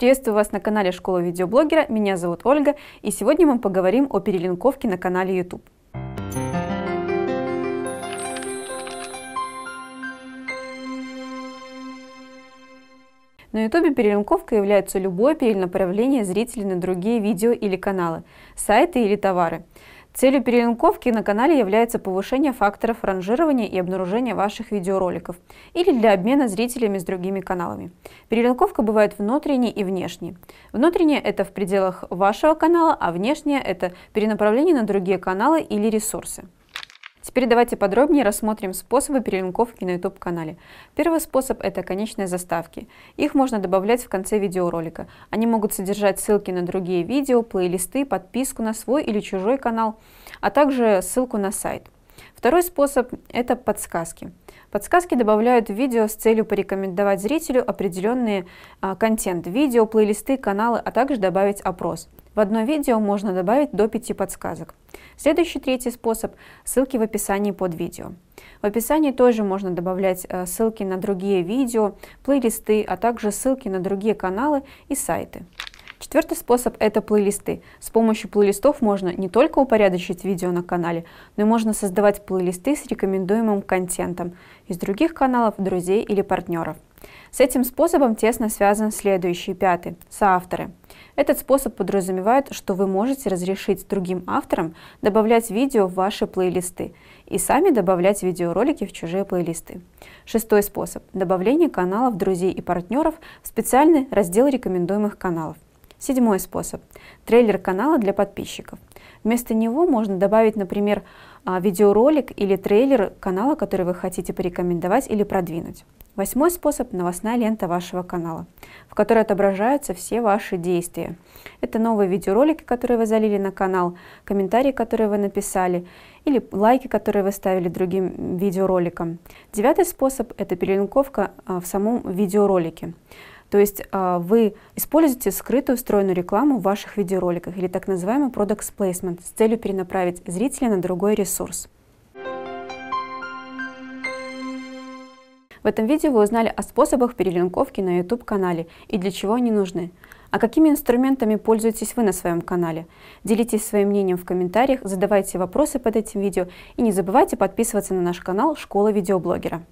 Приветствую вас на канале Школа видеоблогера, меня зовут Ольга, и сегодня мы поговорим о перелинковке на канале YouTube. На YouTube перелинковка является любое перенаправление зрителей на другие видео или каналы, сайты или товары. Целью перелинковки на канале является повышение факторов ранжирования и обнаружения ваших видеороликов или для обмена зрителями с другими каналами. Перелинковка бывает внутренней и внешней. Внутренняя – это в пределах вашего канала, а внешняя – это перенаправление на другие каналы или ресурсы. Теперь давайте подробнее рассмотрим способы перелинковки на YouTube-канале. Первый способ – это конечные заставки. Их можно добавлять в конце видеоролика. Они могут содержать ссылки на другие видео, плейлисты, подписку на свой или чужой канал, а также ссылку на сайт. Второй способ – это подсказки. Подсказки добавляют в видео с целью порекомендовать зрителю определенный а, контент, видео, плейлисты, каналы, а также добавить опрос. В одно видео можно добавить до 5 подсказок. Следующий третий способ – ссылки в описании под видео. В описании тоже можно добавлять э, ссылки на другие видео, плейлисты, а также ссылки на другие каналы и сайты. Четвертый способ – это плейлисты. С помощью плейлистов можно не только упорядочить видео на канале, но и можно создавать плейлисты с рекомендуемым контентом из других каналов, друзей или партнеров. С этим способом тесно связан следующий, пятый – соавторы. Этот способ подразумевает, что вы можете разрешить другим авторам добавлять видео в ваши плейлисты и сами добавлять видеоролики в чужие плейлисты. Шестой способ – добавление каналов друзей и партнеров в специальный раздел рекомендуемых каналов. Седьмой способ – трейлер канала для подписчиков. Вместо него можно добавить, например, а, видеоролик или трейлер канала, который вы хотите порекомендовать или продвинуть. Восьмой способ – новостная лента вашего канала, в которой отображаются все ваши действия. Это новые видеоролики, которые вы залили на канал, комментарии, которые вы написали, или лайки, которые вы ставили другим видеороликам. Девятый способ – это перелинковка а, в самом видеоролике. То есть а, вы используете скрытую встроенную рекламу в ваших видеороликах или так называемый product placement с целью перенаправить зрителя на другой ресурс. В этом видео вы узнали о способах перелинковки на YouTube-канале и для чего они нужны. А какими инструментами пользуетесь вы на своем канале? Делитесь своим мнением в комментариях, задавайте вопросы под этим видео и не забывайте подписываться на наш канал «Школа видеоблогера».